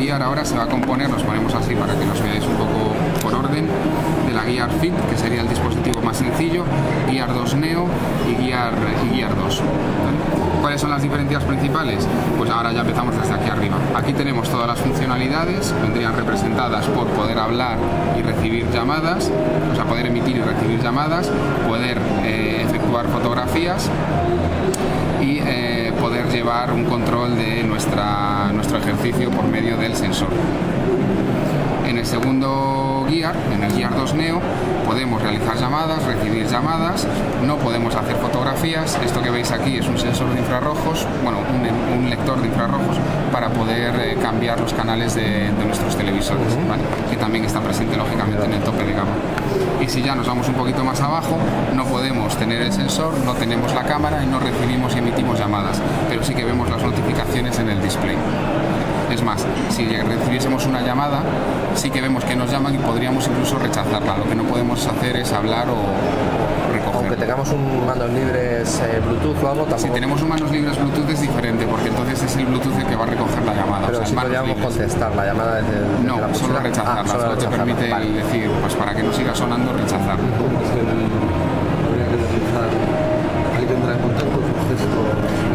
guiar ahora se va a componer, los ponemos así para que los veáis un poco Gear Fit, que sería el dispositivo más sencillo, Gear 2 Neo y Gear, y Gear 2. ¿Cuáles son las diferencias principales? Pues ahora ya empezamos desde aquí arriba. Aquí tenemos todas las funcionalidades, vendrían representadas por poder hablar y recibir llamadas, o sea, poder emitir y recibir llamadas, poder eh, efectuar fotografías y eh, poder llevar un control de nuestra, nuestro ejercicio por medio del sensor. El segundo Gear, en el Gear 2 Neo, podemos realizar llamadas, recibir llamadas, no podemos hacer fotografías. Esto que veis aquí es un sensor de infrarrojos, bueno, un, lector de infrarrojos para poder eh, cambiar los canales de, nuestros televisores, que también está presente lógicamente en el tope de gama. Y si ya nos vamos un poquito más abajo, no podemos tener el sensor, no tenemos la cámara y no recibimos y emitimos llamadas, pero sí que vemos las notificaciones en el display. Es más, si recibiésemos una llamada, sí que vemos que nos llaman y podríamos incluso rechazarla. Lo que no podemos hacer es hablar o recoger. Aunque tengamos un manos libres eh, Bluetooth o algo, tampoco... Si tenemos un manos libres Bluetooth es diferente, porque entonces es el Bluetooth el que va a recoger la llamada. Pero si podríamos contestar la llamada desde, desde No, la solo mochila. rechazarla, Ah, solo te permite decir, pues para que no siga sonando, rechazar. Habría que realizar. Alguien tendrá en contacto con gesto.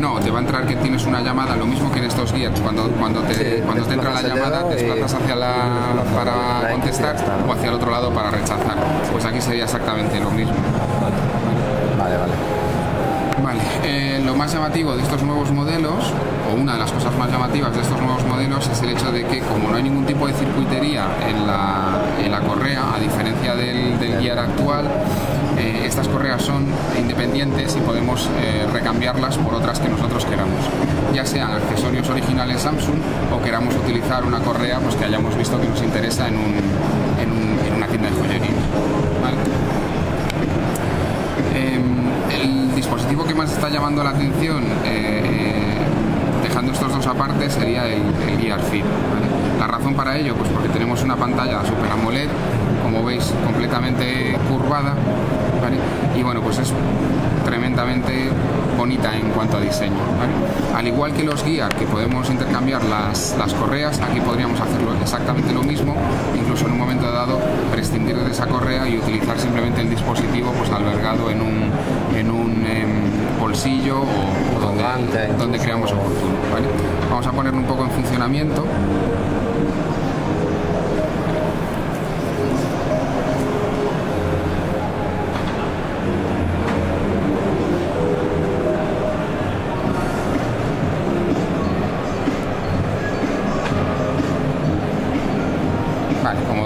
No, te va a entrar que tienes una llamada, lo mismo que en estos guías, cuando, cuando te, Sí, cuando te entra la llamada, te desplazas hacia la, para contestar o hacia el otro lado para rechazar. Pues aquí sería exactamente lo mismo. Vale, vale. Vale, eh, lo más llamativo de estos nuevos modelos, o una de las cosas más llamativas de estos nuevos modelos, es el hecho de que como no hay ningún tipo de circuitería en la, en la correa, a diferencia del, del guiar actual, eh, estas correas son independientes y podemos eh, recambiarlas por otras que nosotros queramos, ya sean accesorios originales Samsung o queramos utilizar una correa pues, que hayamos visto que nos interesa en, un- en un- en una tienda de joyería. Eh, el dispositivo que más está llamando la atención, eh, dejando estos dos aparte, sería el, el Gear Fit. La razón para ello, pues porque tenemos una pantalla Super AMOLED, como veis, completamente curvada, ¿vale? y bueno, pues es tremendamente bonita en cuanto a diseño. ¿vale? Al igual que los Gear, que podemos intercambiar las, las correas, aquí podríamos hacerlo exactamente lo mismo, incluso en un momento dado prescindir de esa correa y utilizar simplemente el dispositivo pues albergado en un, en un em, bolsillo o, o donde, donde creamos oportuno. ¿vale? Vamos a ponerlo un poco en funcionamiento.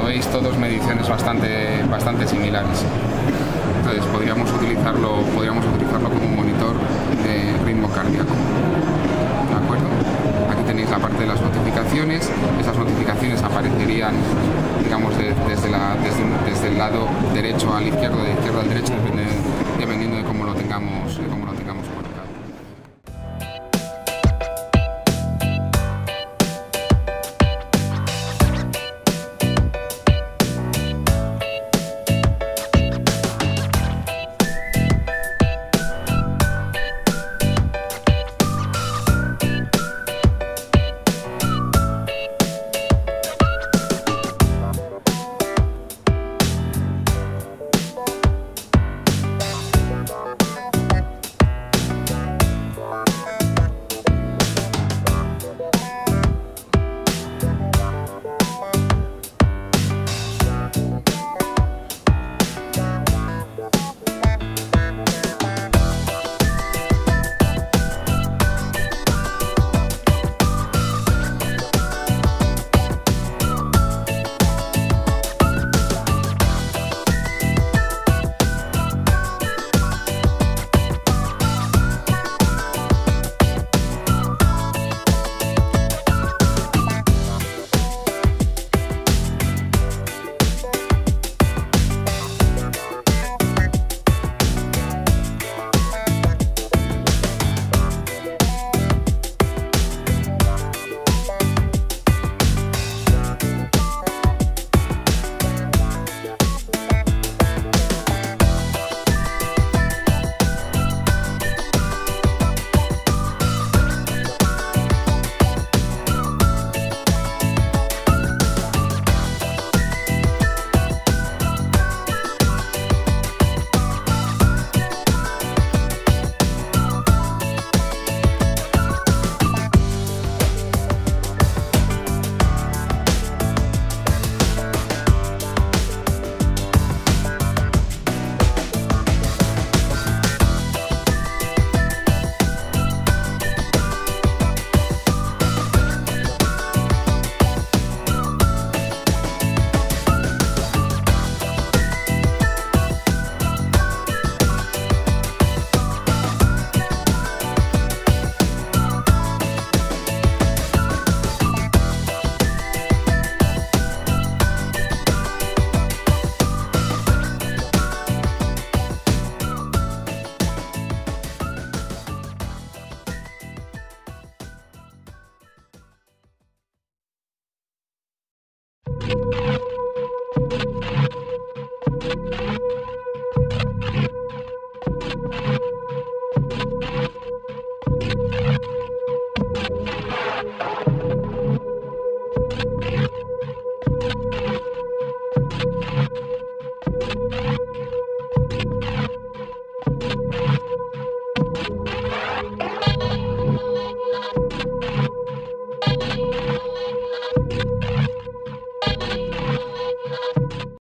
Vale, como veis, todos mediciones bastante, bastante similares. Entonces podríamos utilizarlo, podríamos utilizarlo como un monitor de ritmo cardíaco. ¿De acuerdo? Aquí tenéis la parte de las notificaciones. Esas notificaciones aparecerían, digamos, de- desde, el lado derecho al izquierdo, de izquierdo al derecho,